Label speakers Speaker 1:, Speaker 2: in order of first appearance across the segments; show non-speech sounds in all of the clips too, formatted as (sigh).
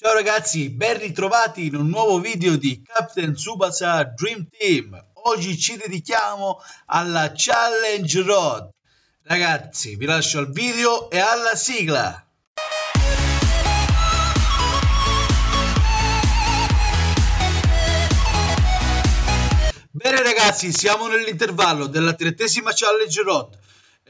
Speaker 1: Ciao ragazzi, ben ritrovati in un nuovo video di Captain Tsubasa Dream Team. Oggi ci dedichiamo alla Challenge Road. Ragazzi, vi lascio al video e alla sigla. Bene ragazzi, siamo nell'intervallo della trettesima Challenge Road.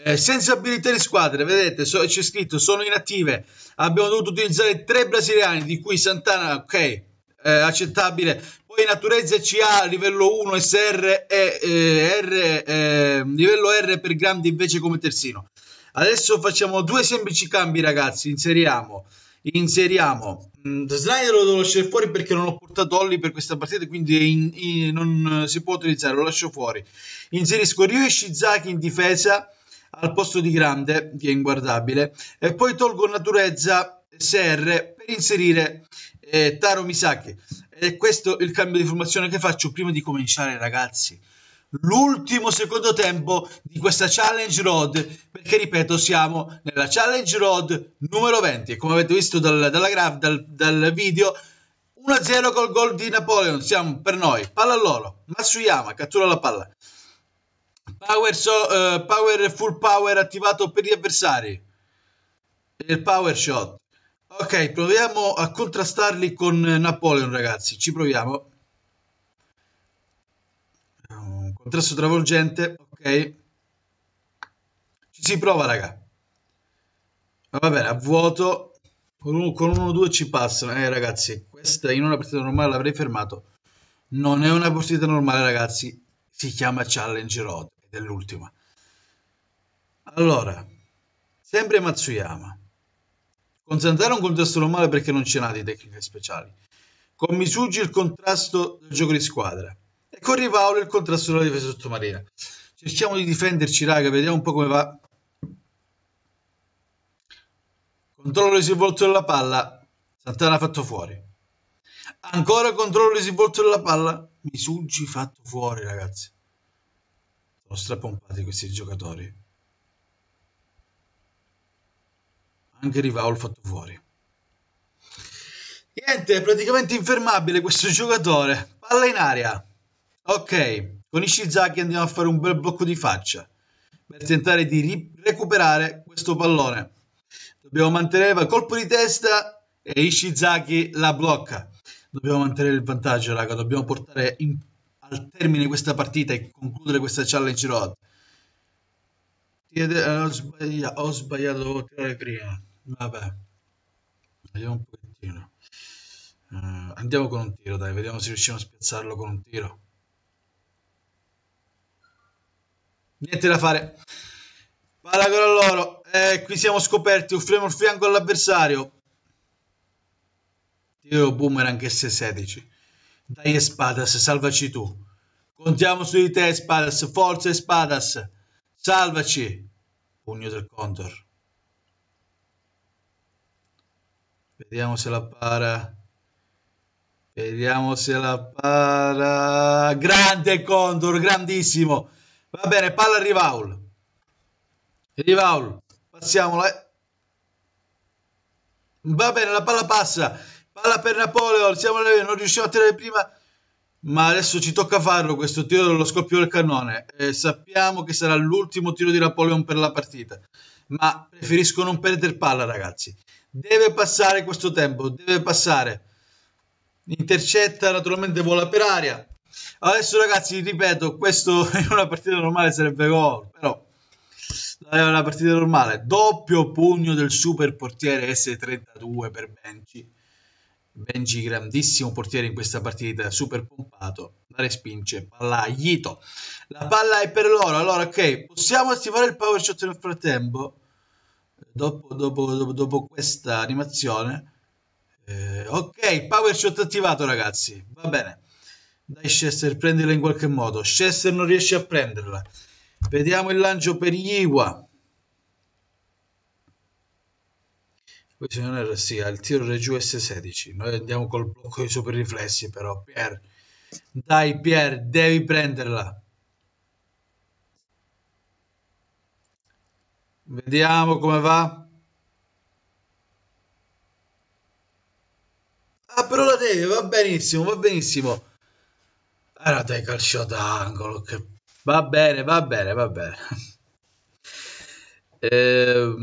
Speaker 1: Eh, senza abilità di squadre, vedete, so, c'è scritto sono inattive. Abbiamo dovuto utilizzare tre brasiliani, di cui Santana, ok, eh, accettabile. Poi Naturezza CA livello 1 SR e eh, R, eh, livello R per grandi invece come terzino. Adesso facciamo due semplici cambi, ragazzi. Inseriamo inseriamo mm, Snyder lo devo lasciare fuori perché non ho portato Olli per questa partita quindi in, in, non si può utilizzare lo lascio fuori inserisco Ryo Ishizaki in difesa al posto di grande, che è inguardabile, e poi tolgo Naturezza SR per inserire eh, Taro Misaki. E questo è il cambio di formazione che faccio prima di cominciare, ragazzi. L'ultimo secondo tempo di questa challenge road, perché ripeto, siamo nella challenge road numero 20. E come avete visto dal, dalla graf, dal, dal video, 1-0 col gol di Napoleon. Siamo per noi. Palla a loro. Matsuyama cattura la palla. Power, so, uh, power full power attivato per gli avversari. Il power shot. Ok, proviamo a contrastarli con Napoleon, ragazzi. Ci proviamo. Un contrasto travolgente. Ok. Ci si prova, raga. Va bene, a vuoto. Con 1-2 ci passano. Eh, ragazzi, questa in una partita normale l'avrei fermato. Non è una partita normale, ragazzi. Si chiama Challenge Road ed è l'ultima. Allora, sempre Matsuyama. Con Santana un contesto normale perché non c'è nada di tecniche speciali. Con Misugi il contrasto del gioco di squadra. E con Rivaolo il contrasto della difesa sottomarina. Cerchiamo di difenderci, raga, vediamo un po' come va. Controllo disinvolto della palla. Santana fatto fuori. Ancora controllo disinvolto della palla. Misugi fatto fuori, ragazzi. Sono strapompati questi giocatori. Anche Rivaul fatto fuori. Niente, è praticamente infermabile questo (laughs) giocatore. Palla in aria. Ok, con Ishizaki andiamo a fare un bel blocco di faccia per tentare di recuperare questo pallone. Dobbiamo mantenere il colpo di testa e Ishizaki la blocca. Dobbiamo mantenere il vantaggio, raga. Dobbiamo portare in al termine di questa partita e concludere questa challenge road. Eh, ho sbagliato, ho sbagliato a tirare prima. Vabbè, vediamo un pochettino. Uh, andiamo con un tiro, dai, vediamo se riusciamo a spiazzarlo con un tiro. Niente da fare. Palla con loro. Eh, qui siamo scoperti. Offriamo il fianco all'avversario. Tiro boomerang S16. Dai Espadas, salvaci tu. Contiamo su di te Espadas, forza Espadas. Salvaci. Pugno del Condor. Vediamo se la para. Vediamo se la para. Grande Condor, grandissimo. Va bene, palla a Rivaul. Rivaul, passiamola. Eh. Va bene, la palla passa Palla per Napoleon, siamo non riusciamo a tirare prima, ma adesso ci tocca farlo questo tiro dello scoppio del cannone. E sappiamo che sarà l'ultimo tiro di Napoleon per la partita, ma preferisco non perdere palla, ragazzi. Deve passare questo tempo, deve passare. Intercetta, naturalmente vola per aria. Adesso, ragazzi, ripeto, questo (laughs) in una partita normale sarebbe gol, però è una partita normale. Doppio pugno del super portiere S32 per Benci Benji grandissimo portiere in questa partita, super pompato, la respinge, palla a Ito. La palla è per loro, allora ok, possiamo attivare il power shot nel frattempo, dopo, dopo, dopo, dopo questa animazione. Eh, ok, power shot attivato ragazzi, va bene. Dai Chester, prendila in qualche modo. Chester non riesce a prenderla. Vediamo il lancio per Iwa. Questo non era sì, il tiro Regiù S16. Noi andiamo col blocco di super riflessi, però. Pier, dai, Pier, devi prenderla. Vediamo come va. Ah, però la devi, va benissimo, va benissimo. Allora dai calcio d'angolo, che... va bene, va bene, va bene. (laughs) Eh,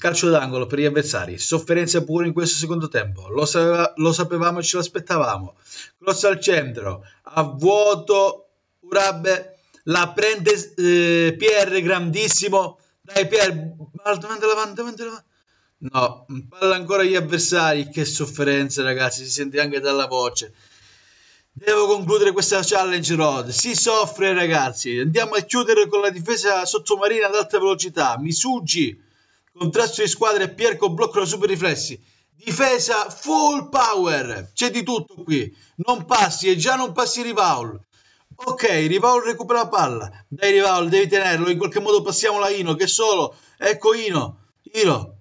Speaker 1: calcio d'angolo per gli avversari, sofferenza pure in questo secondo tempo, lo, sapeva, lo sapevamo e ce l'aspettavamo. Cross al centro, a vuoto, Urabe la prende eh, Pierre, grandissimo. Dai Pierre, davanti, davanti, davanti. No, palla ancora gli avversari, che sofferenza ragazzi, si sente anche dalla voce. Devo concludere questa challenge road. Si soffre, ragazzi. Andiamo a chiudere con la difesa sottomarina ad alta velocità. Misugi, contrasto di squadra e Pierco bloccano super riflessi. Difesa full power. C'è di tutto qui. Non passi e già non passi Rivaul. Ok, Rivaul recupera la palla. Dai Rivaul, devi tenerlo. In qualche modo passiamo la Ino, che solo. Ecco Ino. Ino.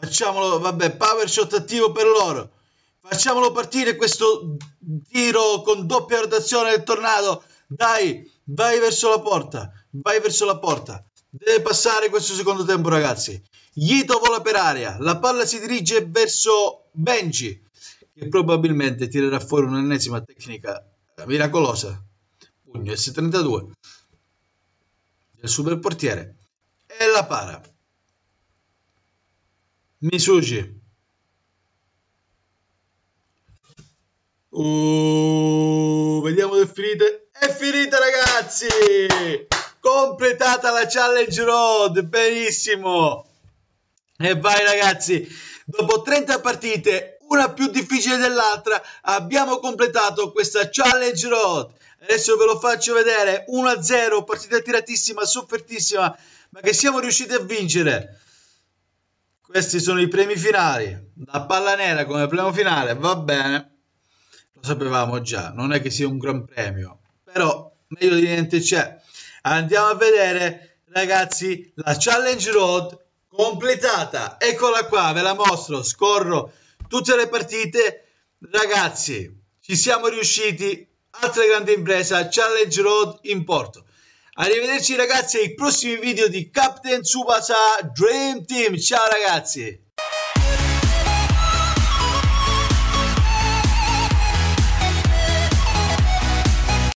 Speaker 1: Facciamolo, vabbè, power shot attivo per loro. Facciamolo partire questo tiro con doppia rotazione del tornado. Dai, vai verso la porta. Vai verso la porta. Deve passare questo secondo tempo, ragazzi. Yito vola per aria. La palla si dirige verso Benji, che probabilmente tirerà fuori un'ennesima tecnica miracolosa. Pugno S32 del super portiere. E la para. Misugi Uh, vediamo se è finita. È finita, ragazzi! Completata la challenge road. Benissimo. E vai, ragazzi. Dopo 30 partite, una più difficile dell'altra, abbiamo completato questa challenge road. Adesso ve lo faccio vedere. 1-0, partita tiratissima, soffertissima, ma che siamo riusciti a vincere. Questi sono i premi finali. La palla nera come primo finale, va bene lo sapevamo già, non è che sia un gran premio, però meglio di niente c'è. Andiamo a vedere, ragazzi, la Challenge Road completata. Eccola qua, ve la mostro, scorro tutte le partite. Ragazzi, ci siamo riusciti. Altra grande impresa, Challenge Road in porto. Arrivederci ragazzi ai prossimi video di Captain Tsubasa Dream Team. Ciao ragazzi!